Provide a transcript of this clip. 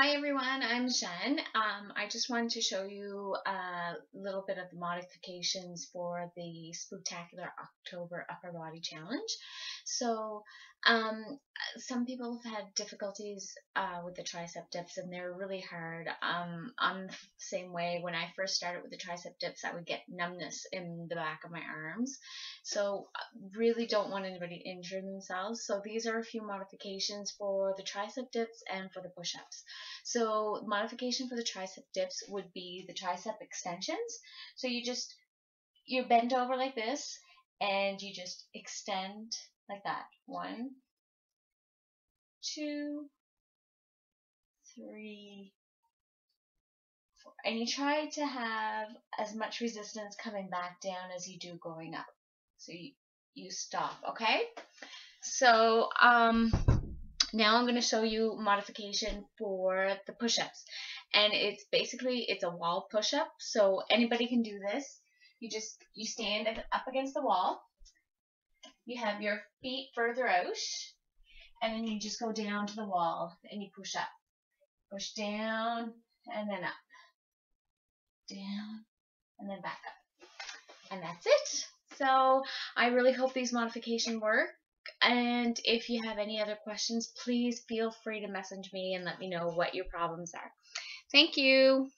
Hi everyone, I'm Jen. Um, I just wanted to show you a little bit of the modifications for the Spooktacular October Upper Body Challenge. So um, some people have had difficulties uh, with the tricep dips and they're really hard. Um, I'm the same way. When I first started with the tricep dips, I would get numbness in the back of my arms. So uh, really don't want anybody to injure themselves. So these are a few modifications for the tricep dips and for the push-ups. So modification for the tricep dips would be the tricep extensions. So you just, you bend over like this and you just extend like that. One, two, three, four. And you try to have as much resistance coming back down as you do going up. So you, you stop, okay? So, um, now I'm going to show you modification for the push-ups. And it's basically, it's a wall push-up. So anybody can do this. You just, you stand up against the wall you have your feet further out, and then you just go down to the wall and you push up. Push down and then up. Down and then back up. And that's it. So I really hope these modifications work. And if you have any other questions, please feel free to message me and let me know what your problems are. Thank you.